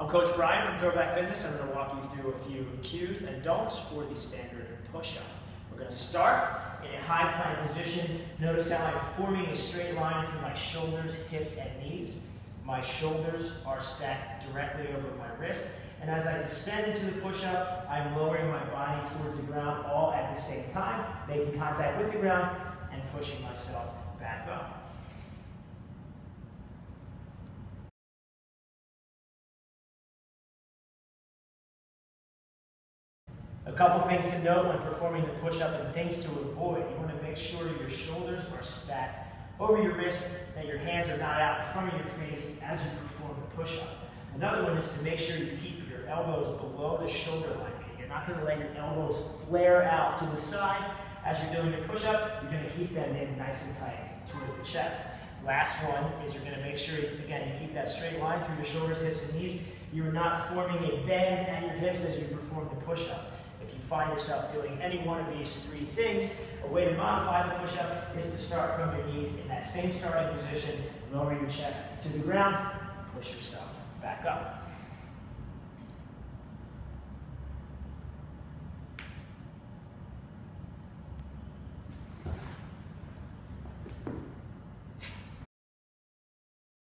I'm Coach Brian from Throwback Fitness. I'm going to walk you through a few cues and don'ts for the standard push-up. We're going to start in a high plank position. Notice how I'm forming a straight line through my shoulders, hips, and knees. My shoulders are stacked directly over my wrist. And as I descend into the push-up, I'm lowering my body towards the ground all at the same time, making contact with the ground and pushing myself back up. A couple things to note when performing the push-up and things to avoid. You want to make sure your shoulders are stacked over your wrist, that your hands are not out in front of your face as you perform the push-up. Another one is to make sure you keep your elbows below the shoulder line. You're not going to let your elbows flare out to the side as you're doing your push-up. You're going to keep them in nice and tight towards the chest. Last one is you're going to make sure, again, you keep that straight line through your shoulders, hips, and knees. You're not forming a bend at your hips as you perform the push-up. If you find yourself doing any one of these three things, a way to modify the push-up is to start from your knees in that same starting position, lower your chest to the ground, push yourself back up.